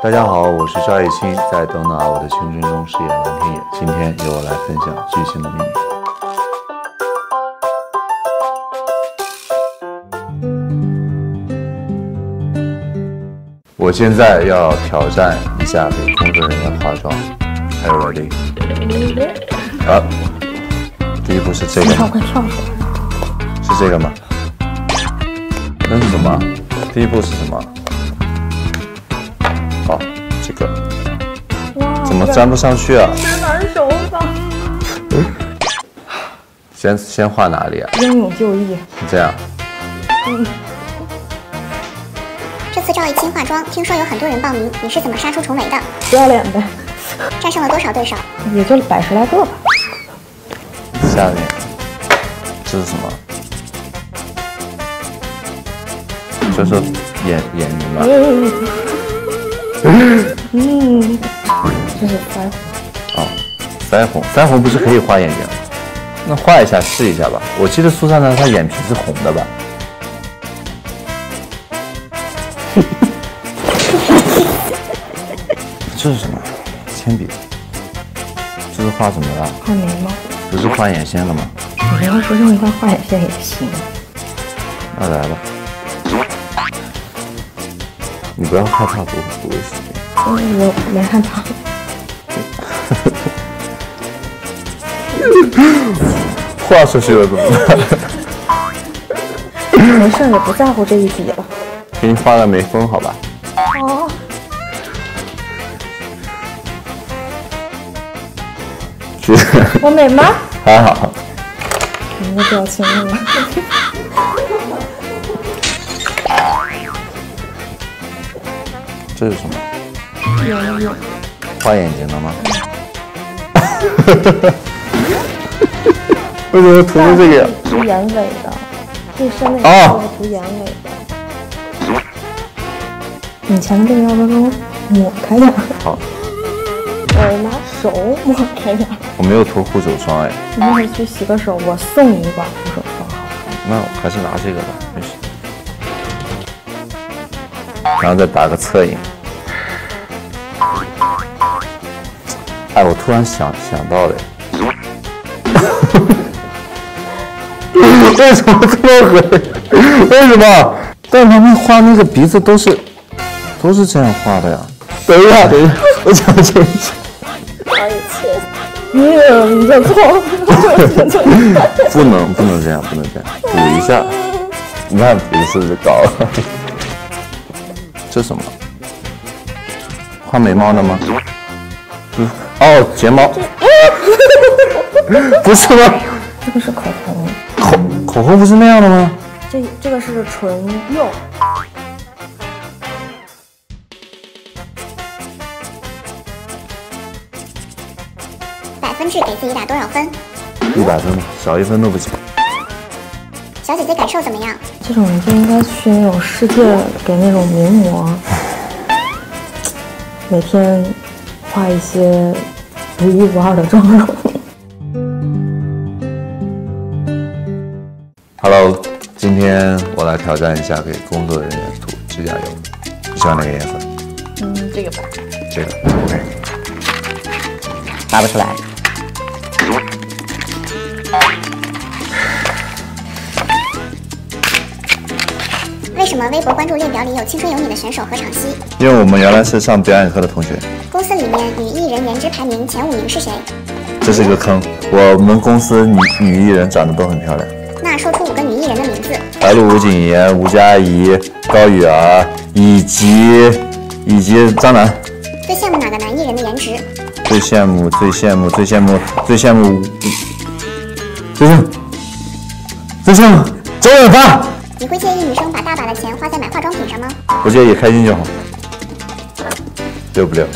大家好，我是赵艺兴，在《等等啊我的青春》中饰演蓝天野。今天由我来分享剧星的秘密。我现在要挑战一下给工作人员化妆，还有 ready？好，第一步是这个！是这个吗？那是什么？第一步是什么？个哇，怎么粘不上去啊？真难手法。先先画哪里啊？英勇就义，是这样。嗯这次赵艺清化妆，听说有很多人报名，你是怎么杀出重围的？不要脸呗，战胜了多少对手？也就百十来个吧。下面这是什么？这是眼眼睛吧？嗯，这是腮红。哦，腮红，腮红不是可以画眼睛？那画一下试一下吧。我记得苏珊娜她眼皮是红的吧？这是什么？铅笔。这是画什么的？画眉毛。不是画眼线了吗？你要说用一块画眼线也行。那来吧。你不要害怕多多时间。嗯，我没看到。画出去了怎么办？没事，也不在乎这一笔了。给你画个眉峰，好吧？哦。是。我美吗？还好。你的表情呢？这是什么？眼影。画眼睛的吗？为什么涂的这个呀？涂眼尾的，最深的哦是涂眼尾的。你前面这个要不要给我抹开点？好，我拿手抹开点。我没有涂护手霜哎。你一会儿去洗个手，我送你一管护手霜，好？那我还是拿这个吧，没事。然后再打个侧影。哎，我突然想想到了，为什么这么狠？为什么？但他们画那个鼻子都是都是这样画的呀。等一下，等一下，我想清楚。嗯，你这错了，不能不能这样，不能这样，补一下。你看鼻子是不是高了？这什么？画眉毛的吗？不是，哦，睫毛。不是吗？这个是口红，口口红不是那样的吗？这这个是唇釉。百分制给自己打多少分？一百分吧，少一分都不行。小姐姐感受怎么样？这种人就应该去那种世界给那种名模，每天画一些独一无二的妆容。Hello，今天我来挑战一下给工作人员涂指甲油。你喜欢哪个颜色？嗯，这个吧。这个。OK。拿不出来。为什么微博关注列表里有《青春有你》的选手何昶希？因为我们原来是上表演课的同学。公司里面女艺人颜值排名前五名是谁？这是一个坑。我们公司女女艺人长得都很漂亮。那说出五个女艺人的名字。白鹿、吴谨言、吴佳怡、高雨儿，以及以及张楠。最羡慕哪个男艺人的颜值？最羡慕，最羡慕，最羡慕，最羡慕，最羡慕，最羡慕周润发。你会介意女生把大把的钱花在买化妆品上吗？不介意，开心就好。六不六？